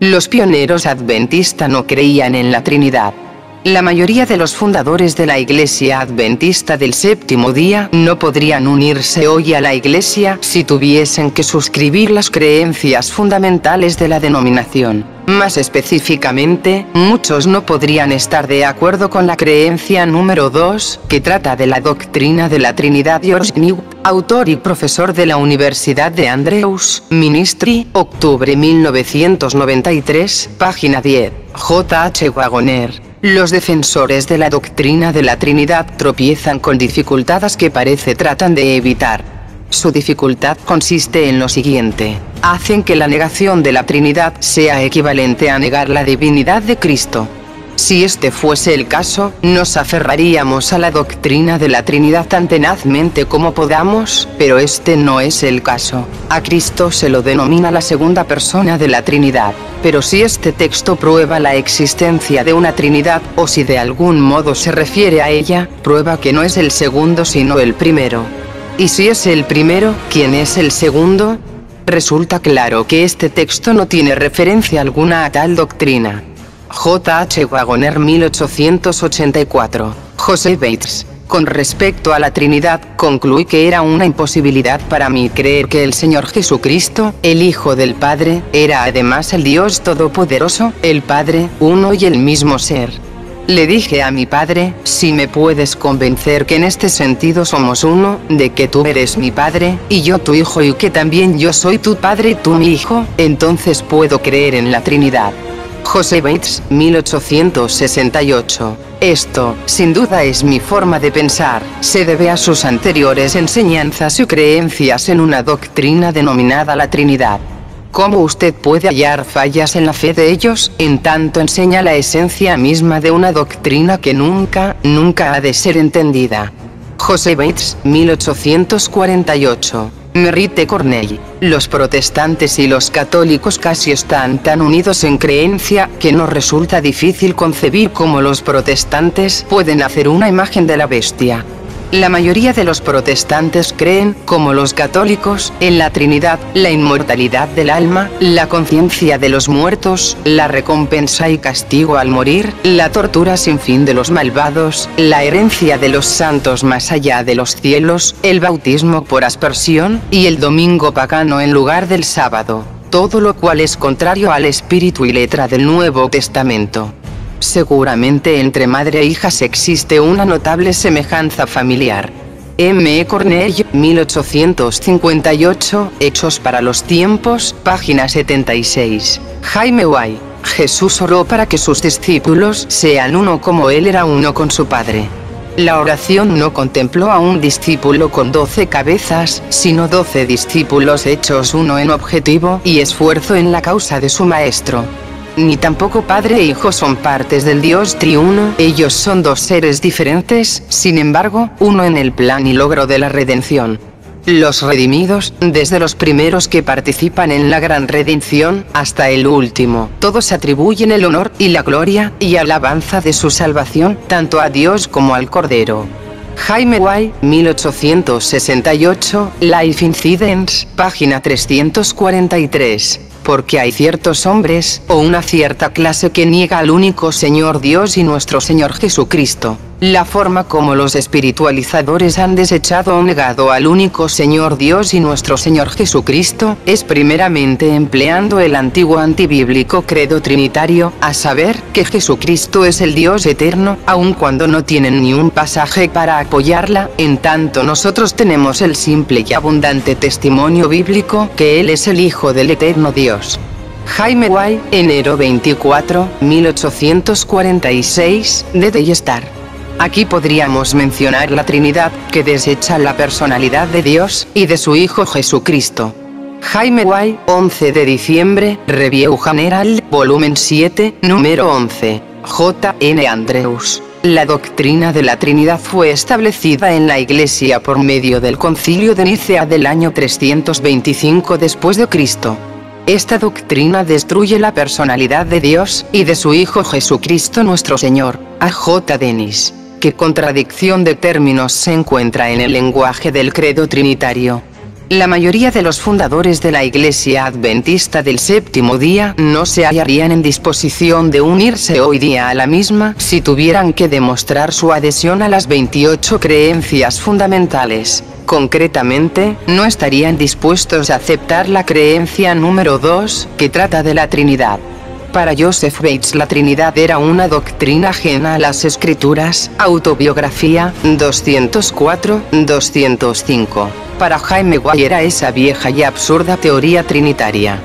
Los pioneros adventistas no creían en la Trinidad. La mayoría de los fundadores de la Iglesia Adventista del Séptimo Día no podrían unirse hoy a la Iglesia si tuviesen que suscribir las creencias fundamentales de la denominación. Más específicamente, muchos no podrían estar de acuerdo con la creencia número 2, que trata de la doctrina de la Trinidad New, autor y profesor de la Universidad de Andrews, Ministry, octubre 1993, página 10, J.H. Wagoner. Los defensores de la doctrina de la Trinidad tropiezan con dificultades que parece tratan de evitar. Su dificultad consiste en lo siguiente. Hacen que la negación de la Trinidad sea equivalente a negar la divinidad de Cristo. Si este fuese el caso, nos aferraríamos a la doctrina de la Trinidad tan tenazmente como podamos, pero este no es el caso. A Cristo se lo denomina la segunda persona de la Trinidad. Pero si este texto prueba la existencia de una Trinidad, o si de algún modo se refiere a ella, prueba que no es el segundo sino el primero. Y si es el primero, ¿quién es el segundo? Resulta claro que este texto no tiene referencia alguna a tal doctrina. J.H. Wagoner 1884. José Bates. Con respecto a la Trinidad, concluí que era una imposibilidad para mí creer que el Señor Jesucristo, el Hijo del Padre, era además el Dios Todopoderoso, el Padre, uno y el mismo ser. Le dije a mi padre, si me puedes convencer que en este sentido somos uno, de que tú eres mi padre, y yo tu hijo y que también yo soy tu padre y tú mi hijo, entonces puedo creer en la Trinidad. José Bates, 1868. Esto, sin duda es mi forma de pensar, se debe a sus anteriores enseñanzas y creencias en una doctrina denominada la Trinidad. ¿Cómo usted puede hallar fallas en la fe de ellos, en tanto enseña la esencia misma de una doctrina que nunca, nunca ha de ser entendida? José Bates, 1848. Merite Cornell. Los protestantes y los católicos casi están tan unidos en creencia que nos resulta difícil concebir cómo los protestantes pueden hacer una imagen de la bestia. La mayoría de los protestantes creen, como los católicos, en la Trinidad, la inmortalidad del alma, la conciencia de los muertos, la recompensa y castigo al morir, la tortura sin fin de los malvados, la herencia de los santos más allá de los cielos, el bautismo por aspersión, y el domingo pagano en lugar del sábado, todo lo cual es contrario al espíritu y letra del Nuevo Testamento. Seguramente entre madre e hijas existe una notable semejanza familiar. M. E. Cornell, 1858, Hechos para los tiempos, página 76. Jaime Guay. Jesús oró para que sus discípulos sean uno como él era uno con su Padre. La oración no contempló a un discípulo con doce cabezas, sino doce discípulos hechos uno en objetivo y esfuerzo en la causa de su Maestro ni tampoco Padre e Hijo son partes del Dios triuno, ellos son dos seres diferentes, sin embargo, uno en el plan y logro de la redención. Los redimidos, desde los primeros que participan en la gran redención, hasta el último, todos atribuyen el honor y la gloria y alabanza de su salvación, tanto a Dios como al Cordero. Jaime Guay, 1868, Life Incidents, página 343 porque hay ciertos hombres, o una cierta clase que niega al único Señor Dios y nuestro Señor Jesucristo. La forma como los espiritualizadores han desechado o negado al único Señor Dios y nuestro Señor Jesucristo, es primeramente empleando el antiguo antibíblico credo trinitario, a saber, que Jesucristo es el Dios eterno, aun cuando no tienen ni un pasaje para apoyarla, en tanto nosotros tenemos el simple y abundante testimonio bíblico, que Él es el Hijo del eterno Dios. Jaime Guay, enero 24, 1846, de Daystar. Aquí podríamos mencionar la Trinidad, que desecha la personalidad de Dios, y de su Hijo Jesucristo. Jaime Guay, 11 de diciembre, Review General, volumen 7, número 11. J. N. Andrews. La doctrina de la Trinidad fue establecida en la Iglesia por medio del Concilio de Nicea del año 325 después de Cristo. Esta doctrina destruye la personalidad de Dios y de su Hijo Jesucristo nuestro Señor. A. J. Denis. ¿Qué contradicción de términos se encuentra en el lenguaje del credo trinitario? La mayoría de los fundadores de la Iglesia Adventista del Séptimo Día no se hallarían en disposición de unirse hoy día a la misma si tuvieran que demostrar su adhesión a las 28 creencias fundamentales. Concretamente, no estarían dispuestos a aceptar la creencia número 2, que trata de la Trinidad. Para Joseph Bates la Trinidad era una doctrina ajena a las escrituras, autobiografía, 204-205. Para Jaime Guay era esa vieja y absurda teoría trinitaria.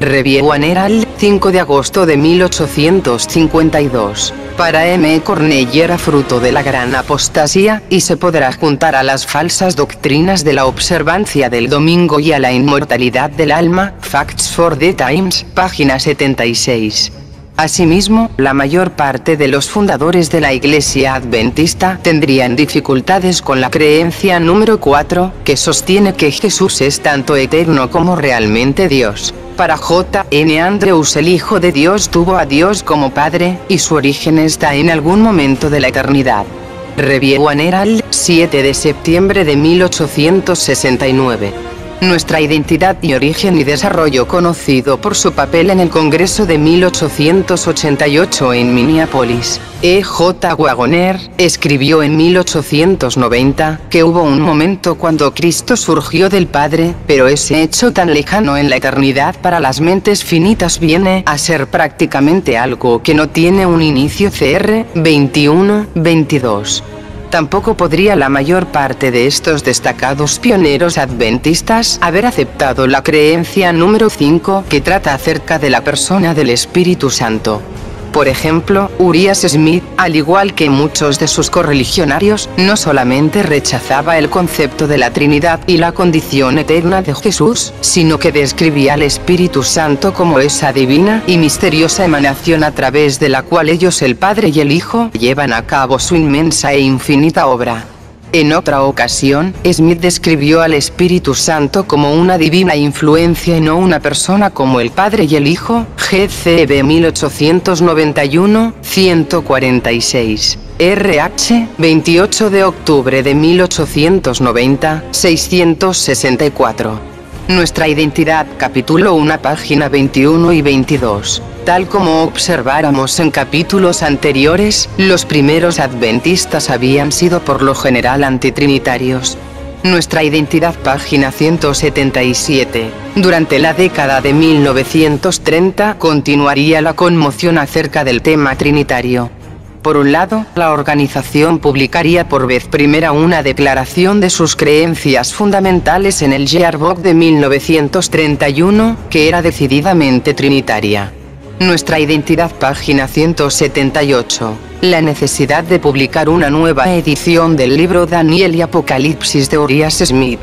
Review Herald, 5 de agosto de 1852. Para M. Cornell era fruto de la gran apostasía, y se podrá juntar a las falsas doctrinas de la observancia del domingo y a la inmortalidad del alma, Facts for the Times, página 76. Asimismo, la mayor parte de los fundadores de la Iglesia Adventista tendrían dificultades con la creencia número 4, que sostiene que Jesús es tanto eterno como realmente Dios. Para J. N. Andrews el Hijo de Dios tuvo a Dios como Padre, y su origen está en algún momento de la eternidad. Review and Herald, 7 de septiembre de 1869 nuestra identidad y origen y desarrollo conocido por su papel en el Congreso de 1888 en Minneapolis. E. J. Wagoner escribió en 1890 que hubo un momento cuando Cristo surgió del Padre, pero ese hecho tan lejano en la eternidad para las mentes finitas viene a ser prácticamente algo que no tiene un inicio CR 21, 22. Tampoco podría la mayor parte de estos destacados pioneros adventistas haber aceptado la creencia número 5 que trata acerca de la persona del Espíritu Santo. Por ejemplo, Urias Smith, al igual que muchos de sus correligionarios, no solamente rechazaba el concepto de la Trinidad y la condición eterna de Jesús, sino que describía al Espíritu Santo como esa divina y misteriosa emanación a través de la cual ellos el Padre y el Hijo llevan a cabo su inmensa e infinita obra. En otra ocasión, Smith describió al Espíritu Santo como una divina influencia y no una persona como el Padre y el Hijo, GCB 1891, 146. RH, 28 de octubre de 1890, 664. Nuestra identidad, capítulo 1, página 21 y 22. Tal como observáramos en capítulos anteriores, los primeros adventistas habían sido por lo general antitrinitarios. Nuestra identidad página 177. Durante la década de 1930 continuaría la conmoción acerca del tema trinitario. Por un lado, la organización publicaría por vez primera una declaración de sus creencias fundamentales en el Yearbook de 1931, que era decididamente trinitaria. Nuestra identidad página 178. La necesidad de publicar una nueva edición del libro Daniel y Apocalipsis de Urias Smith.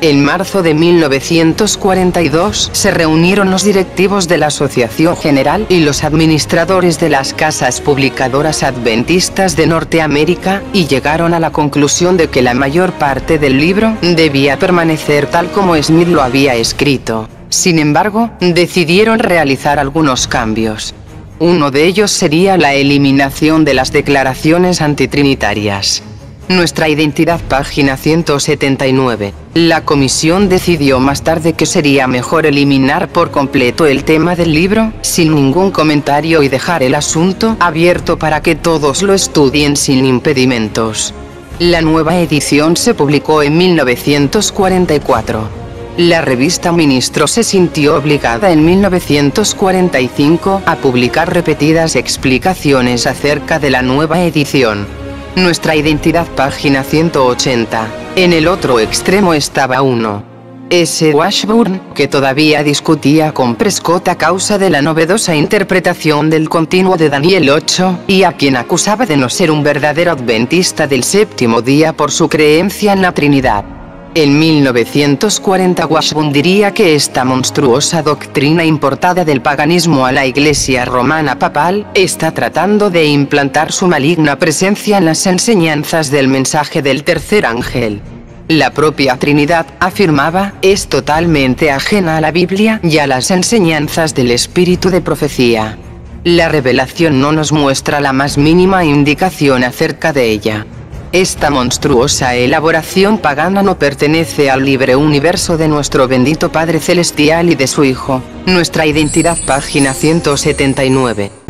En marzo de 1942 se reunieron los directivos de la Asociación General y los administradores de las casas publicadoras adventistas de Norteamérica, y llegaron a la conclusión de que la mayor parte del libro debía permanecer tal como Smith lo había escrito. Sin embargo, decidieron realizar algunos cambios. Uno de ellos sería la eliminación de las declaraciones antitrinitarias. Nuestra identidad página 179. La comisión decidió más tarde que sería mejor eliminar por completo el tema del libro, sin ningún comentario y dejar el asunto abierto para que todos lo estudien sin impedimentos. La nueva edición se publicó en 1944. La revista Ministro se sintió obligada en 1945 a publicar repetidas explicaciones acerca de la nueva edición. Nuestra identidad página 180. En el otro extremo estaba uno. S. Washburn, que todavía discutía con Prescott a causa de la novedosa interpretación del continuo de Daniel 8, y a quien acusaba de no ser un verdadero adventista del séptimo día por su creencia en la Trinidad. En 1940 Washburn diría que esta monstruosa doctrina importada del paganismo a la Iglesia romana papal, está tratando de implantar su maligna presencia en las enseñanzas del mensaje del tercer ángel. La propia Trinidad, afirmaba, es totalmente ajena a la Biblia y a las enseñanzas del espíritu de profecía. La revelación no nos muestra la más mínima indicación acerca de ella. Esta monstruosa elaboración pagana no pertenece al libre universo de nuestro bendito Padre Celestial y de su Hijo. Nuestra identidad página 179.